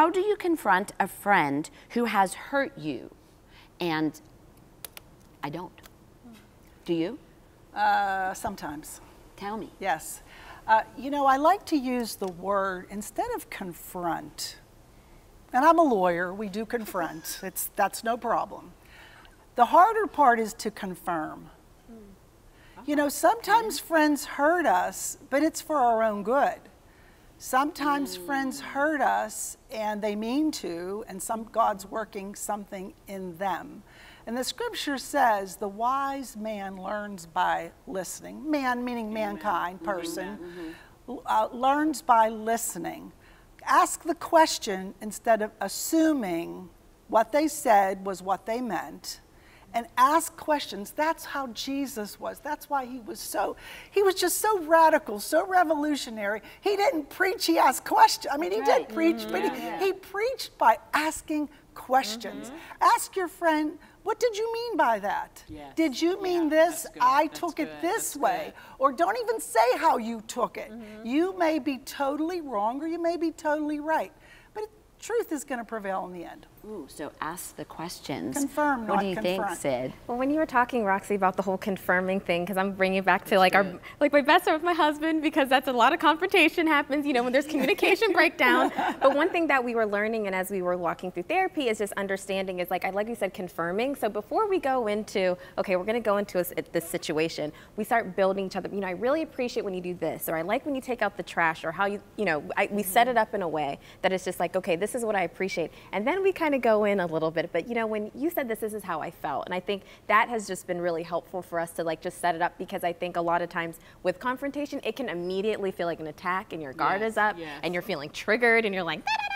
How do you confront a friend who has hurt you? And I don't. Do you? Uh, sometimes. Tell me. Yes. Uh, you know, I like to use the word instead of confront. And I'm a lawyer. We do confront. It's that's no problem. The harder part is to confirm. You know, sometimes friends hurt us, but it's for our own good. Sometimes mm. friends hurt us and they mean to, and some God's working something in them. And the scripture says the wise man learns by listening. Man, meaning Amen. mankind, person, mm-hmm. uh, learns by listening. Ask the question instead of assuming what they said was what they meant and ask questions. That's how Jesus was. That's why he was so, he was just so radical, so revolutionary. He didn't preach, he asked questions. I mean, he right. did preach, mm-hmm. but he, yeah. he, preached by asking questions. Mm-hmm. Ask your friend, what did you mean by that? Yes. Did you mean yeah, this? I that's took good. it this that's way. Good. Or don't even say how you took it. Mm-hmm. You may be totally wrong or you may be totally right. But truth is going to prevail in the end. Ooh, so ask the questions. Confirm, What do you confront. think, Sid? Well, when you were talking, Roxy, about the whole confirming thing, because I'm bringing it back to like our, like my best friend with my husband, because that's a lot of confrontation happens, you know, when there's communication breakdown. But one thing that we were learning, and as we were walking through therapy, is just understanding is like, I like you said, confirming. So before we go into, okay, we're going to go into a, this situation, we start building each other. You know, I really appreciate when you do this, or I like when you take out the trash, or how you, you know, I, we set it up in a way that it's just like, okay, this is what I appreciate, and then we kind of go in a little little bit, but you know, when you said this, this is how I felt. And I think that has just been really helpful for us to like just set it up because I think a lot of times with confrontation, it can immediately feel like an attack and your guard yes, is up yes. and you're feeling triggered and you're like, da, da, da,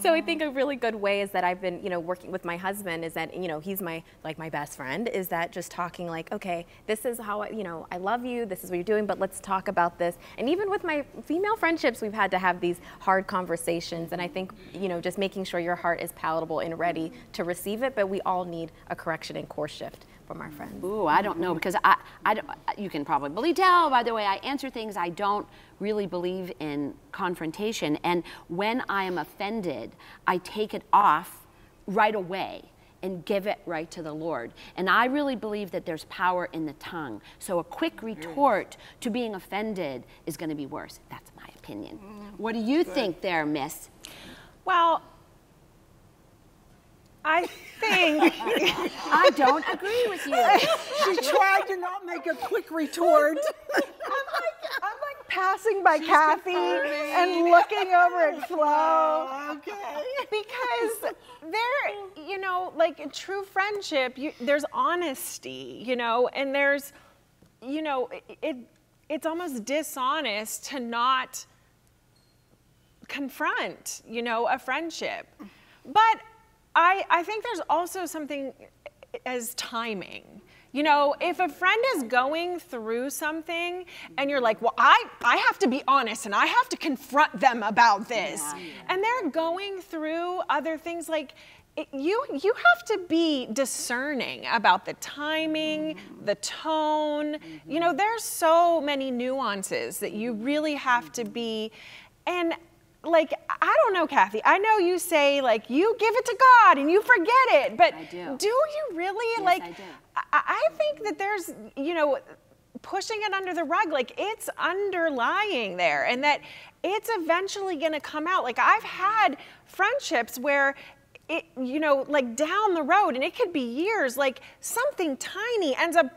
so I think a really good way is that I've been, you know, working with my husband is that, you know, he's my, like my best friend, is that just talking like, okay, this is how I, you know, I love you, this is what you're doing, but let's talk about this. And even with my female friendships, we've had to have these hard conversations. And I think, you know, just making sure your heart is palatable and ready to receive it, but we all need a correction and course shift from our friends? Ooh, I don't know because I, I don't, you can probably tell by the way I answer things. I don't really believe in confrontation, and when I am offended, I take it off right away and give it right to the Lord. And I really believe that there's power in the tongue. So a quick retort to being offended is going to be worse. That's my opinion. Mm, what do you good. think there, Miss? Well, I think I don't agree with you. she tried to not make a quick retort. I'm like, I'm like passing by She's Kathy and looking over at Flo. Okay. Because there, you know, like a true friendship, you, there's honesty, you know, and there's, you know, it, it's almost dishonest to not confront, you know, a friendship. But I, I think there's also something as timing. You know, if a friend is going through something and you're like, well, I, I have to be honest and I have to confront them about this, yeah. and they're going through other things like, it, you you have to be discerning about the timing, mm-hmm. the tone. Mm-hmm. You know, there's so many nuances that you really have to be and like I don't know, Kathy. I know you say like you give it to God and you forget it, but do. do. you really yes, like? I, do. I, I think that there's you know pushing it under the rug like it's underlying there and that it's eventually going to come out like i've had friendships where it, you know, like down the road, and it could be years, like something tiny ends up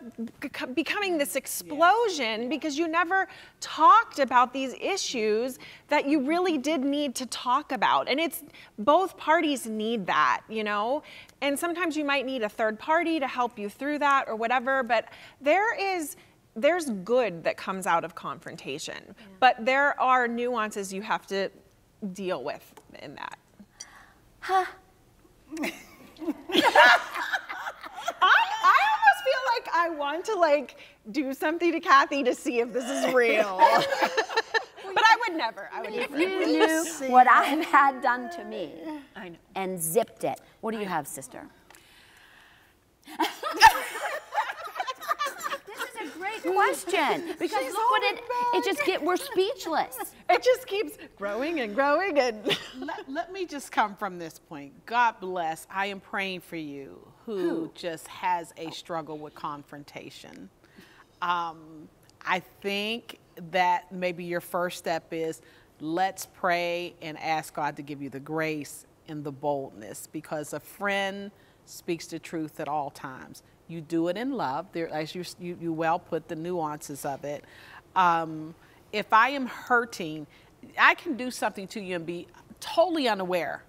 becoming this explosion yeah. because you never talked about these issues that you really did need to talk about. And it's both parties need that, you know? And sometimes you might need a third party to help you through that or whatever, but there is there's good that comes out of confrontation, yeah. but there are nuances you have to deal with in that. Huh. I, I almost feel like I want to like do something to Kathy to see if this is real. but I would never. I would if never. you knew what I've had done to me and zipped it, what do you have, sister? this is a great question because She's look what it holding it just get we're speechless. It just keeps growing and growing and let, let me just come from this point. God bless. I am praying for you who, just has a struggle with confrontation. Um, I think that maybe your first step is let's pray and ask God to give you the grace and the boldness because a friend speaks the truth at all times. You do it in love, there, as you, you, you well put the nuances of it. Um, if I am hurting, I can do something to you and be totally unaware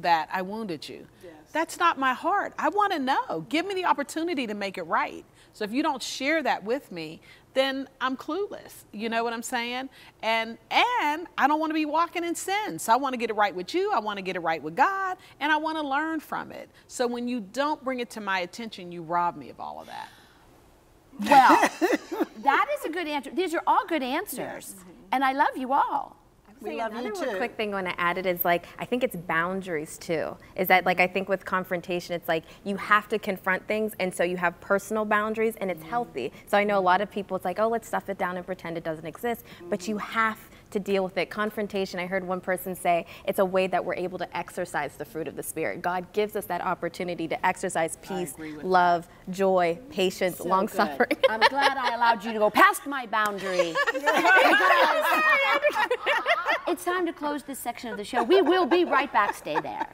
that I wounded you. That's not my heart. I want to know. Give me the opportunity to make it right. So if you don't share that with me, then I'm clueless. You know what I'm saying? And and I don't want to be walking in sin. So I want to get it right with you. I want to get it right with God, and I want to learn from it. So when you don't bring it to my attention, you rob me of all of that. Well, that is a good answer. These are all good answers. Mm-hmm. And I love you all. We say love you another too. quick thing I want to add it is like I think it's boundaries too. Is that like I think with confrontation it's like you have to confront things and so you have personal boundaries and it's healthy. So I know a lot of people it's like oh let's stuff it down and pretend it doesn't exist, but you have to deal with it. Confrontation, I heard one person say, it's a way that we're able to exercise the fruit of the Spirit. God gives us that opportunity to exercise peace, agree with love, joy, patience, long good. suffering. I'm glad I allowed you to go past my boundary. it's time to close this section of the show. We will be right back. Stay there.